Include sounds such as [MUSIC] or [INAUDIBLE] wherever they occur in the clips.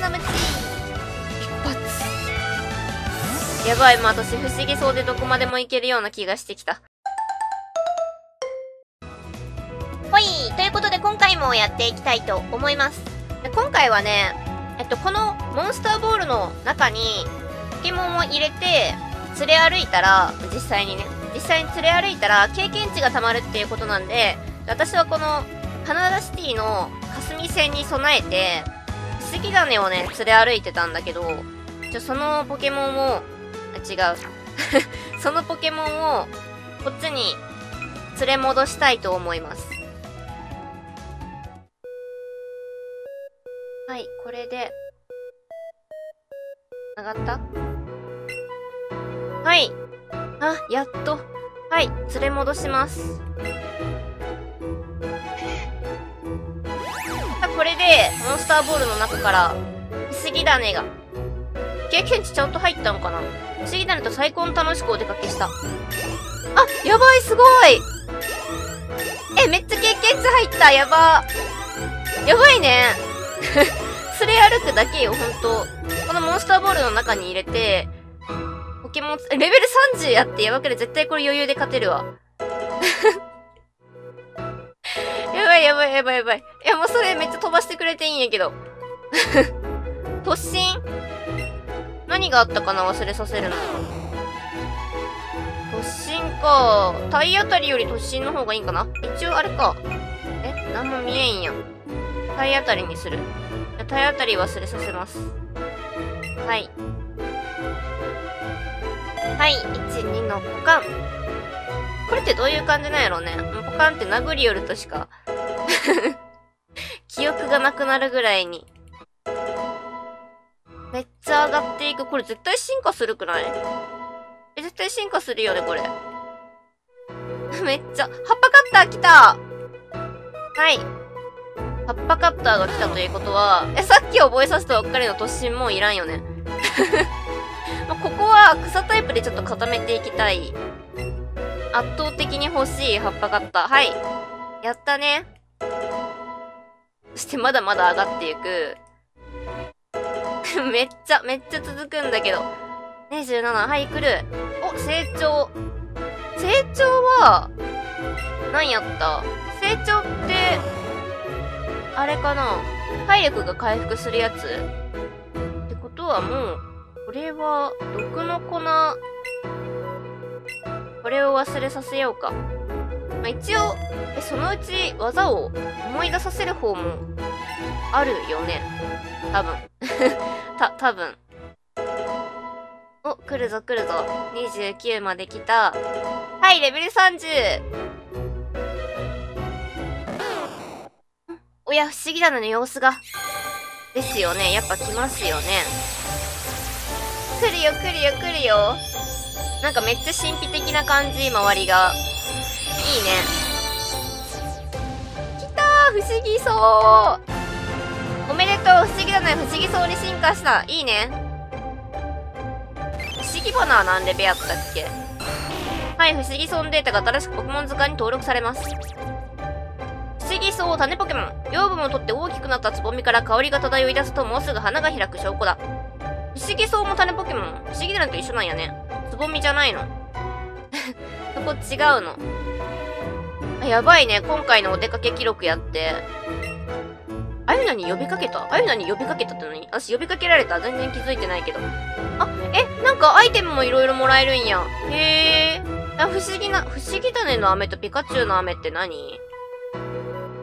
ナムチ一発。やばい、もう私不思議そうでどこまでもいけるような気がしてきた。ほいということで今回もやっていきたいと思います。で今回はね、えっと、このモンスターボールの中にポケモンを入れて連れ歩いたら、実際にね、実際に連れ歩いたら経験値が貯まるっていうことなんで、私はこの花田シティの霞戦に備えて、不思議種をね、連れ歩いてたんだけど、じゃ、そのポケモンを、あ違う。そのポケモンを、こっちに連れ戻したいと思います。はい、これで、上がったはい。あ、やっと。はい、連れ戻します。で、モンスターボールの中から、不思議種が。経験値ちゃんと入ったのかな？不思議種と最高の楽しくお出かけした。あ、やばい、すごいえ、めっちゃ経験値入った、やば。やばいね。[LAUGHS] すれ歩くだけよ、ほんと。このモンスターボールの中に入れて、ポケモン、レベル30やってやばくて絶対これ余裕で勝てるわ。やばいやばいやばいやばい。いやもうそれめっちゃ飛ばしてくれていいんやけど。[LAUGHS] 突進？何があったかな？忘れさせるの。突進か。体当たりより突進の方がいいんかな？一応あれか。え？何も見えんやん。体当たりにする。体当たり忘れさせます。はい。はい、1、2のポカン。これってどういう感じなんやろうね。ポカンって殴り寄るとしか [LAUGHS] 記憶がなくなるぐらいに。めっちゃ上がっていく。これ絶対進化するくない？え、絶対進化するよね、これ。[LAUGHS] めっちゃ。葉っぱカッター来たはい。葉っぱカッターが来たということは、え、さっき覚えさせたばっかりの突進もういらんよね。[LAUGHS] まここは草タイプでちょっと固めていきたい。圧倒的に欲しい葉っぱカッター。はい。やったね。そしてまだまだ上がっていく。[LAUGHS] めっちゃ、めっちゃ続くんだけど。27、はい、来る。お、成長。成長は、何やった？成長って、あれかな？体力が回復するやつ？ってことはもう、これは、毒の粉、これを忘れさせようか。まあ、一応、え、そのうち技を思い出させる方もあるよね。多分。[LAUGHS] た、多分。お、来るぞ来るぞ。29まで来た。はい、レベル 30! おや、不思議なの様子が。ですよね。やっぱ来ますよね。来るよ来るよ来るよ。なんかめっちゃ神秘的な感じ、周りが。いいね。ー不思議そうおめでとう不思議だね不思議そうに進化したいいね。不思議花は何レベルやったっけ？はい、不思議そうデータが新しくポケモン図鑑に登録されます。不思議そう種ポケモン。養分を取って大きくなったつぼみから香りが漂い出すともうすぐ花が開く証拠だ。不思議そうも種ポケモン。不思議なのと一緒なんやね。つぼみじゃないの。[LAUGHS] そこ違うの。やばいね。今回のお出かけ記録やって。あゆなに呼びかけた？あゆなに呼びかけたって何？私呼びかけられた全然気づいてないけど。あ、え、なんかアイテムもいろいろもらえるんや。へえ。あ、不思議な、不思議種の飴とピカチュウの飴って何？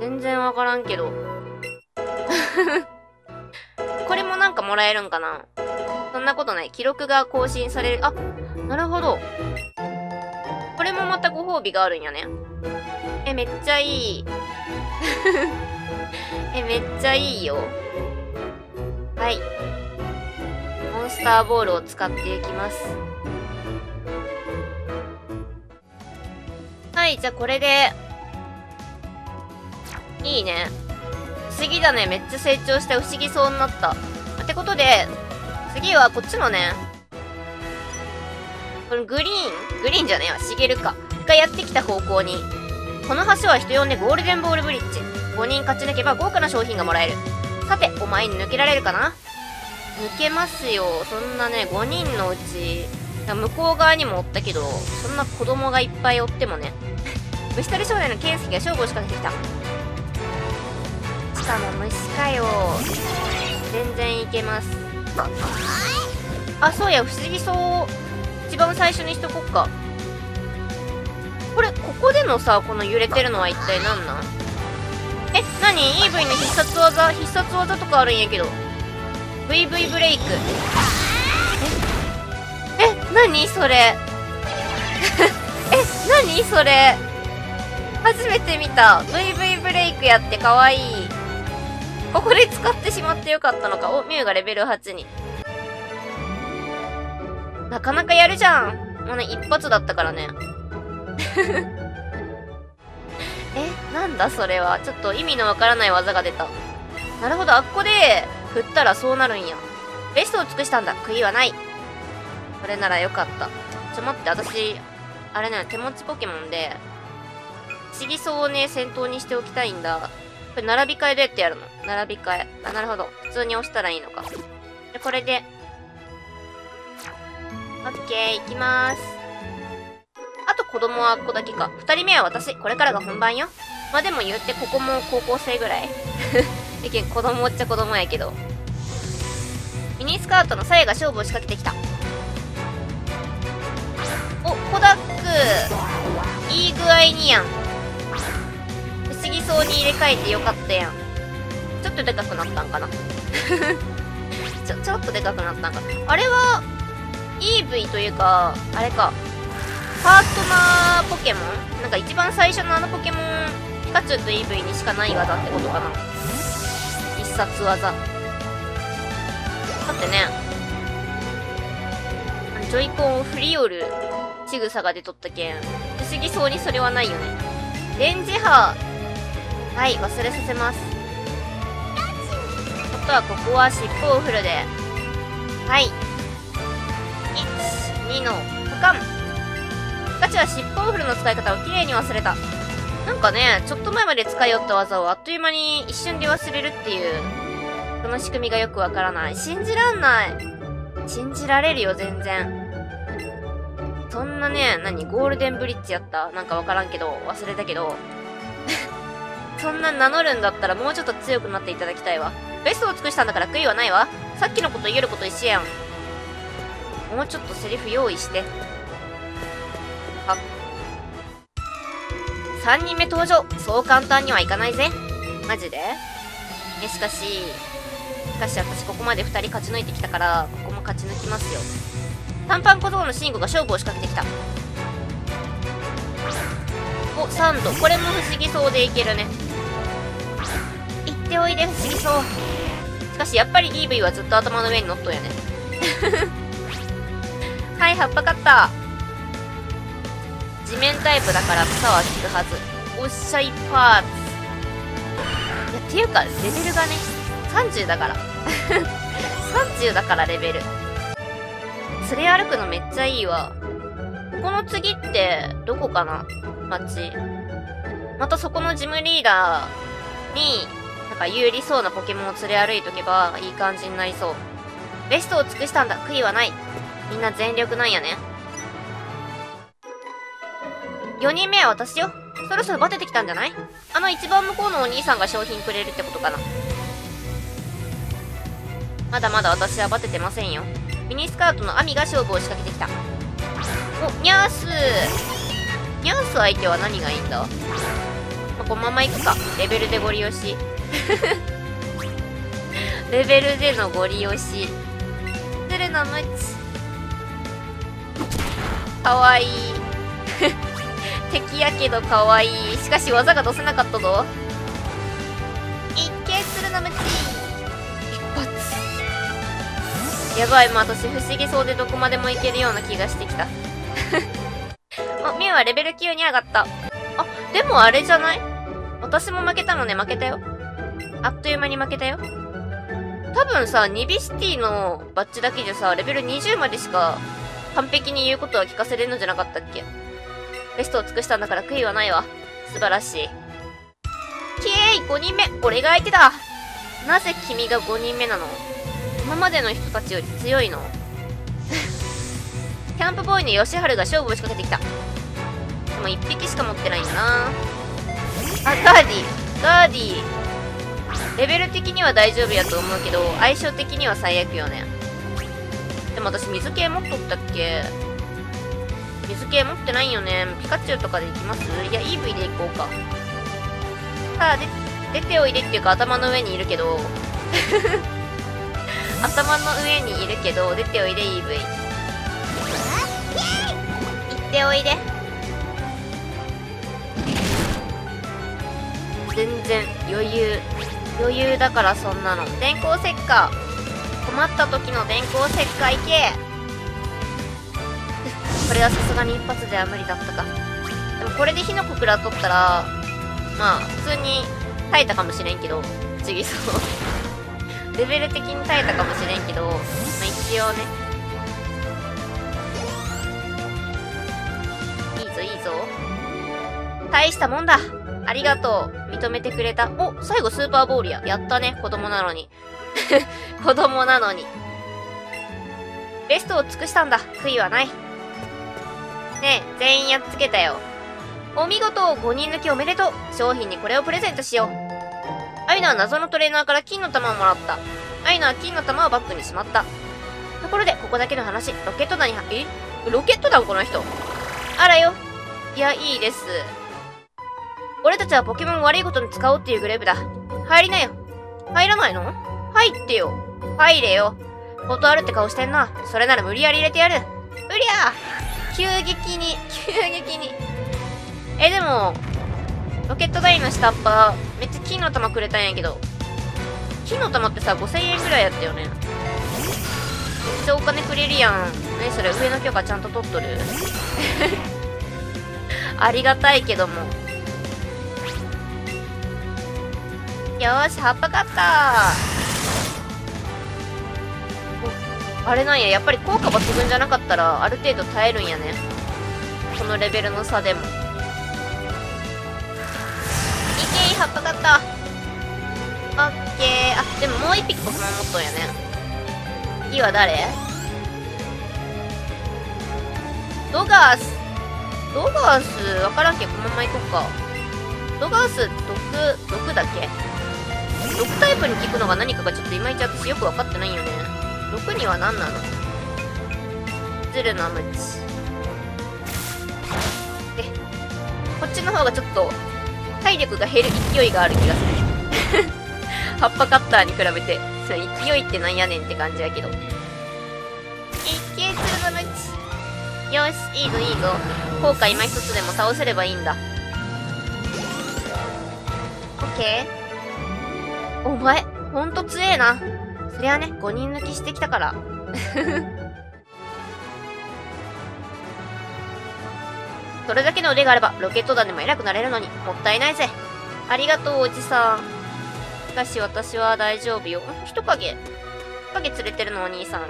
全然わからんけど。[LAUGHS] これもなんかもらえるんかな？そんなことない。記録が更新される。あ、なるほど。これもまたご褒美があるんやね。え、めっちゃいい。[LAUGHS] え、めっちゃいいよ。はい。モンスターボールを使っていきます。はい、じゃあこれで、いいね。不思議だね。めっちゃ成長して不思議そうになった。ってことで、次はこっちのね、このグリーングリーンじゃねえわ、しげるか。がやってきた方向にこの橋は人呼んでゴールデンボールブリッジ。5人勝ち抜けば豪華な商品がもらえる。さて、お前に抜けられるかな？抜けますよ。そんなね、5人のうち、向こう側にもおったけど、そんな子供がいっぱいおってもね。[LAUGHS] 虫取り少年の健介が勝負を仕掛けてきた。しかも虫かよ。全然いけます。あ、そうや、不思議そう。一番最初にしとこっか。これ、ここでのさ、この揺れてるのは一体何なん？え、何 ?EV の必殺技、必殺技とかあるんやけど。VV ブレイク。え、え、何それ？[LAUGHS] え、何それ？初めて見た。VV ブレイクやってかわいい。ここで使ってしまってよかったのか。お、ミュウがレベル8に。なかなかやるじゃん。もうね、一発だったからね。[LAUGHS] え、なんだそれは。ちょっと意味のわからない技が出た。なるほど、あっこで振ったらそうなるんや。ベストを尽くしたんだ。悔いはない。これならよかった。ちょ、待って、私、あれね、手持ちポケモンで、不思議そうをね、先頭にしておきたいんだ。これ、並び替えどうやってやるの並び替え。あ、なるほど。普通に押したらいいのか。で、これで、オッケー、行きます。子供はここだけか。二人目は私。これからが本番よ。まあでも言ってここも高校生ぐらい。でけん子供っちゃ子供やけど。ミニスカートのさやが勝負を仕掛けてきた。お、コダック。いい具合にやん。不思議そうに入れ替えてよかったやん。ちょっとでかくなったんかな。[LAUGHS] ちょ、ちょっとでかくなったんか。あれは、EV というか、あれか、パートナーポケモン？なんか一番最初のあのポケモン、ピカチュウと EV にしかない技ってことかな。必殺技。だってね、ジョイコンを振り寄る仕草が出とったけん、不思議そうにそれはないよね。レンジ波。はい、忘れさせます。あとはここは尻尾を振るで。はい。1、2の、俯瞰。ガチは尻尾を振るの使い方をきれいに忘れた。なんかね、ちょっと前まで使いよった技をあっという間に一瞬で忘れるっていう、その仕組みがよくわからない。信じらんない。信じられるよ、全然。そんなね、何ゴールデンブリッジやった？なんかわからんけど、忘れたけど。[LAUGHS] そんな名乗るんだったらもうちょっと強くなっていただきたいわ。ベストを尽くしたんだから悔いはないわ。さっきのこと言えること一緒やん。もうちょっとセリフ用意して。3人目登場そう簡単にはいかないぜ。マジで？え、しかし、しかし私ここまで2人勝ち抜いてきたから、ここも勝ち抜きますよ。短パン小僧の慎吾が勝負を仕掛けてきた。お、3度。これも不思議そうでいけるね。行っておいで、不思議そう。しかし、やっぱり EV はずっと頭の上に乗っとんやね。[LAUGHS] はい、葉っぱカッター。地面タイプだから草は効くはず。おっしゃいパーツ。っていうか、レベルがね、30だから。[LAUGHS] 30だからレベル。連れ歩くのめっちゃいいわ。この次って、どこかな？街。またそこのジムリーダーに、なんか有利そうなポケモンを連れ歩いとけば、いい感じになりそう。ベストを尽くしたんだ。悔いはない。みんな全力なんやね。4人目は私よ。そろそろバテてきたんじゃない？あの一番向こうのお兄さんが商品くれるってことかな。まだまだ私はバテてませんよ。ミニスカートのアミが勝負を仕掛けてきた。お、ニャースニャース相手は何がいいんだ？まあ、このまま行くか。レベルでご利用し。[LAUGHS] レベルでのご利用し。鶴のムチ。[LAUGHS] かわいい。敵やけどかわいい。しかし技が出せなかったぞ。一見鶴のムチ。一発。やばい、もう私不思議そうでどこまでもいけるような気がしてきた。[LAUGHS] あ、ミュウはレベル9に上がった。あ、でもあれじゃない？私も負けたのね、負けたよ。あっという間に負けたよ。多分さ、ニビシティのバッジだけでさ、レベル20までしか完璧に言うことは聞かせれるのじゃなかったっけ？ベストを尽くしたんだから悔いはないわ。素晴らしい。キエイ !5 人目。俺が相手だ。なぜ君が5人目なの？今までの人たちより強いの？[LAUGHS] キャンプボーイの吉春が勝負を仕掛けてきた。でも1匹しか持ってないんだな。あガーディガーディレベル的には大丈夫やと思うけど相性的には最悪よね。でも私水系持っとったっけ？水系持ってないよね。ピカチュウとかで行きます？いや EV で行こうか。さあで出ておいでっていうか頭の上にいるけど。[LAUGHS] 頭の上にいるけど出ておいで EV 行っておいで。全然余裕。余裕だからそんなの。電光石火。困った時の電光石火行けこれはさすがに一発では無理だったか。でもこれで火の粉食らっとったらまあ普通に耐えたかもしれんけど次そうレベル的に耐えたかもしれんけどまあ一応ね。いいぞいいぞ。大したもんだ。ありがとう。認めてくれた。お最後スーパーボールや。やったね。子供なのに。[LAUGHS] 子供なのに。ベストを尽くしたんだ。悔いはない。ねえ全員やっつけたよお見事 !5 人抜きおめでとう商品にこれをプレゼントしようアイナは謎のトレーナーから金の玉をもらった。アイナは金の玉をバッグにしまった。ところで、ここだけの話、ロケット弾には、えロケット弾この人。あらよ。いや、いいです。俺たちはポケモン悪いことに使おうっていうグループだ。入りなよ。入らないの？入ってよ。入れよ。断るって顔してんな。それなら無理やり入れてやる。うりゃ急激に、急激に。え、でも、ロケットダイの下っ端、めっちゃ金の玉くれたんやけど。金の玉ってさ、5000円ぐらいやったよね。めっちゃお金くれるやん。何それ、上の許可ちゃんと取っとる？[LAUGHS] ありがたいけども。よし、葉っぱ買ったあれなんや、やっぱり効果抜群じゃなかったら、ある程度耐えるんやね。このレベルの差でも。いけい葉っぱ買った。オッケー。あでももう一匹ポケモン持っとんやね。次は誰？ドガース。ドガースわからんけこのまま行こうか。ドガース毒毒だけ？毒タイプに効くのが何かがちょっといまいち私よく分かってないよね。毒には何なの？ズルのムチでこっちの方がちょっと体力が減る勢いがある気がする。[LAUGHS] 葉っぱカッターに比べて、その勢いってなんやねんって感じやけど。いけ、鶴のち。よし、いいぞいいぞ。効果今一つでも倒せればいいんだ。オッケー。お前、ほんと強えな。そりゃね、5人抜きしてきたから。[LAUGHS] それだけの腕があれば、ロケット弾でも偉くなれるのに、もったいないぜ。ありがとう、おじさん。しかし私は大丈夫よ。人影。人影連れてるの、お兄さん。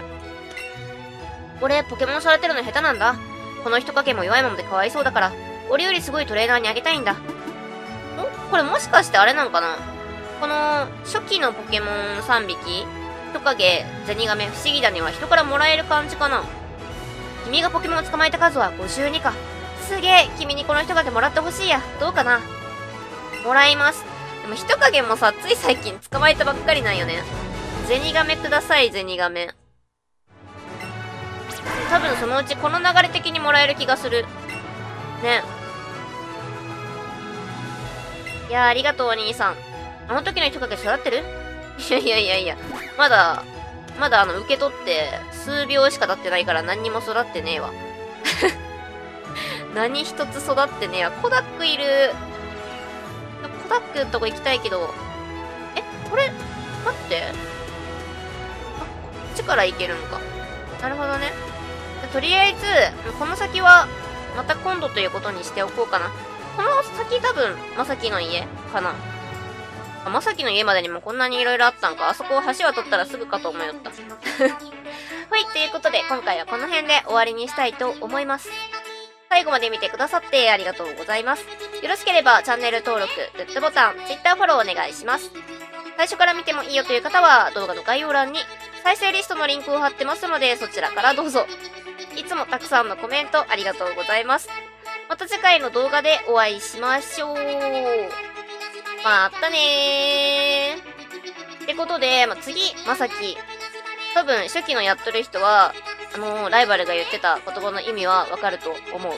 俺、ポケモンされてるの下手なんだ。この人影も弱いものでかわいそうだから、俺よりすごいトレーナーにあげたいんだ。ん？これもしかしてあれなんかな？この、初期のポケモン3匹？人影、ゼニガメ、不思議だには人からもらえる感じかな君がポケモンを捕まえた数は52か。すげえ君にこの人影もらってほしいや。どうかなもらいます。でも人影もさ、つい最近捕まえたばっかりなんよね。ゼニガメください、ゼニガメ。多分そのうちこの流れ的にもらえる気がする。ね。いやありがとうお兄さん。あの時の人影育ってる？いやいやいやいや。まだ、まだあの、受け取って数秒しか経ってないから何にも育ってねえわ。[LAUGHS] 何一つ育ってねえわ。コダックいる。コダックのとこ行きたいけど。え、これ、待って。あ、こっちから行けるんか。なるほどね。とりあえず、この先は、また今度ということにしておこうかな。この先多分、まさきの家かな。まさきの家までにもこんなに色々あったんか？あそこを橋渡ったらすぐかと思いよった。[LAUGHS] はい、ということで、今回はこの辺で終わりにしたいと思います。最後まで見てくださってありがとうございます。よろしければチャンネル登録、グッドボタン、Twitter フォローお願いします。最初から見てもいいよという方は動画の概要欄に再生リストのリンクを貼ってますので、そちらからどうぞ。いつもたくさんのコメントありがとうございます。また次回の動画でお会いしましょう。またねー。ってことで、まあ、次、まさき。多分、初期のやっとる人は、あのー、ライバルが言ってた言葉の意味はわかると思う。